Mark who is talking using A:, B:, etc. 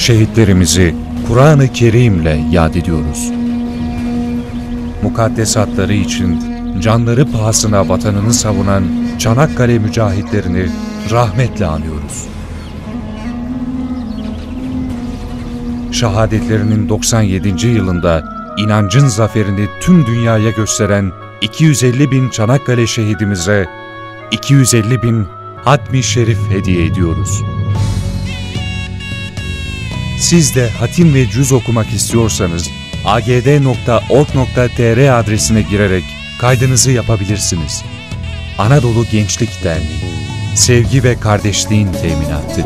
A: Şehitlerimizi Kur'an-ı Kerim'le yad ediyoruz. Mukaddesatları için canları pahasına vatanını savunan Çanakkale mücahitlerini rahmetle anıyoruz. Şehadetlerinin 97. yılında inancın zaferini tüm dünyaya gösteren 250 bin Çanakkale şehidimize 250 bin Hatmi Şerif hediye ediyoruz. Siz de hatim ve cüz okumak istiyorsanız agd.org.tr adresine girerek kaydınızı yapabilirsiniz. Anadolu Gençlik Derneği, sevgi ve kardeşliğin teminatı.